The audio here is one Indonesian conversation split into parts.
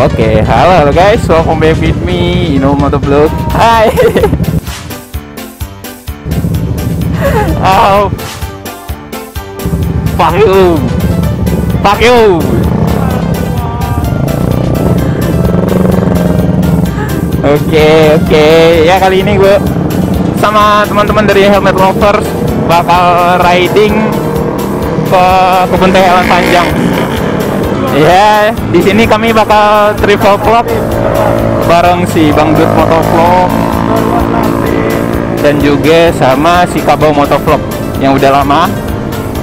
Oke, halo, halo guys, welcome back with me, Ino Motovlog. Hai. Oh, fuck you, fuck you. Oke, oke, ya kali ini gue sama teman-teman dari Helmet Lovers bakal riding ke kebun teh Panjang. Ya, di sini kami bakal travel vlog bareng si Bang Dut Motovlog dan juga sama si Kabo Motovlog yang udah lama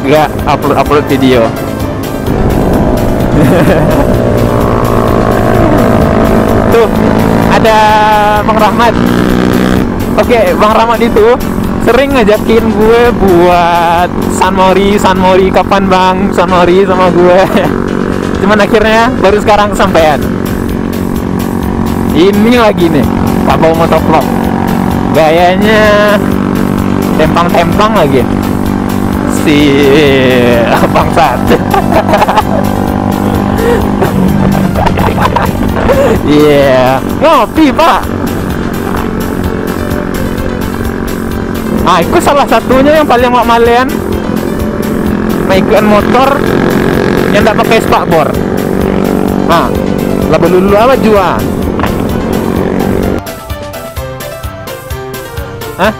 nggak upload upload video. Tuh ada Bang Rahmat. Oke, Bang Rahmat itu sering ngajakin gue buat San Mori, San Mori kapan Bang San Mori sama gue. Cuman akhirnya baru sekarang kesampaian. Ini lagi nih, Kabau Motovlog. Gayanya tempang-tempang lagi. Si bangsat. Iya, yeah. ngopi pak. Ah, itu salah satunya yang paling mak malean naikkan motor yang tidak pakai spakbor. Nah, lah dulu apa jua? Hah?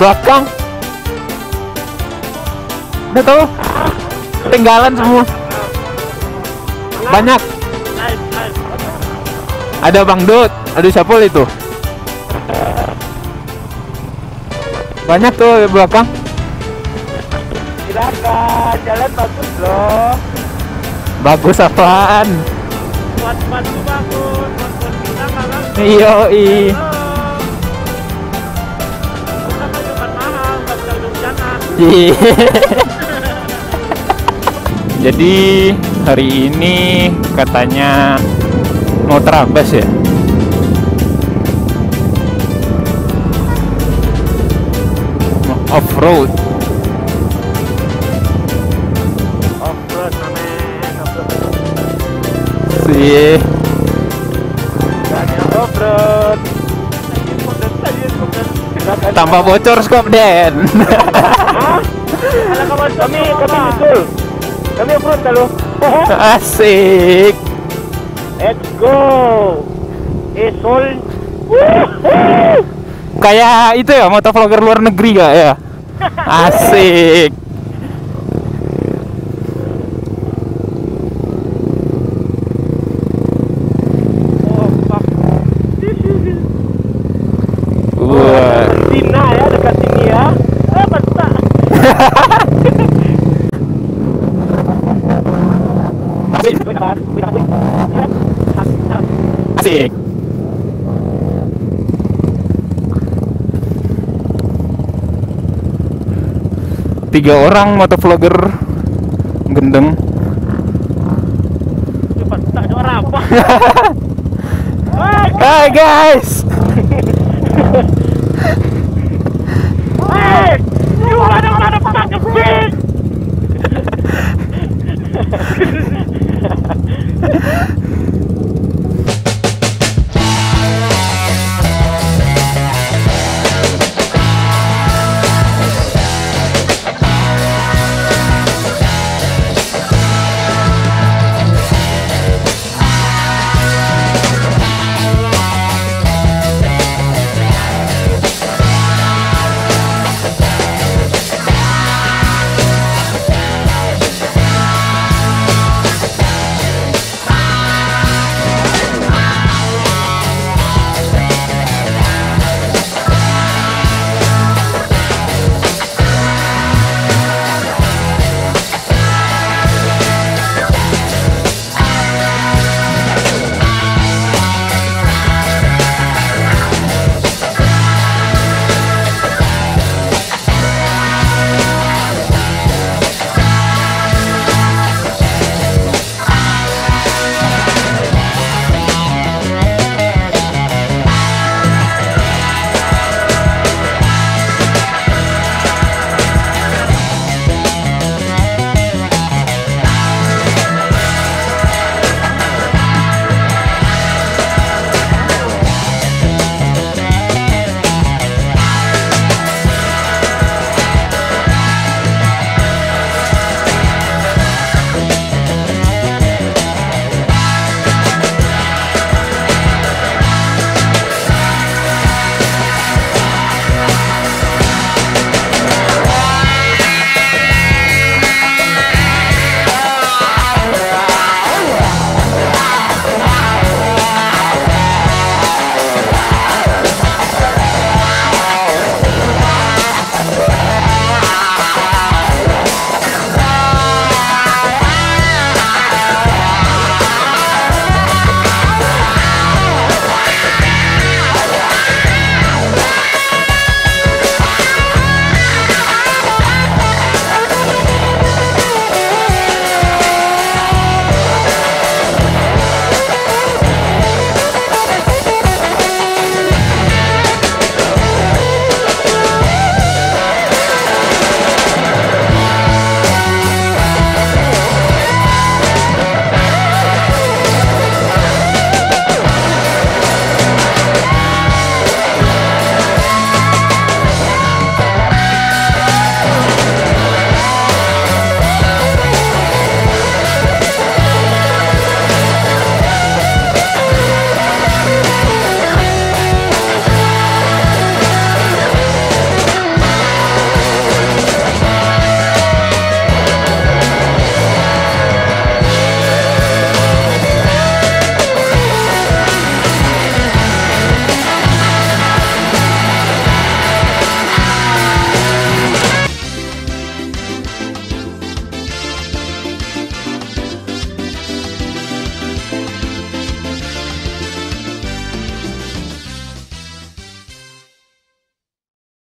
Belakang? Udah tahu? Tinggalan semua. Banyak. Ada Bang Dut. Aduh siapa itu? Banyak tuh di belakang. Silakan, jalan bagus loh. Bagus apaan? Buat-buat tuh bagus, buat-buat kita malah. Iyo, i. Kita kan cuma mahal, nggak bisa hujanan. Iya. Jadi hari ini katanya mau terabas ya? Off road. Silakan. Tambah bocor skop Den. Kami, kami betul. Kami off-road kalau. Asik. Let's go. Esol. Kayak itu ya motovlogger luar negeri gak ya? Asik. Oh, fuck. Wah. Cina ya dekat sini ya. Eh, bentar. Asik. Tiga orang motovlogger gendeng. Cepat, tak ada apa. Hai guys.